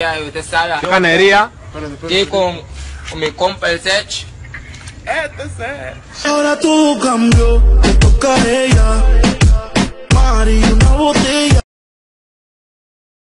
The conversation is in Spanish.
Usted sabe. Canería. Aquí con, con mi compa el Sech. Este Sech. Ahora todo cambió, te toca.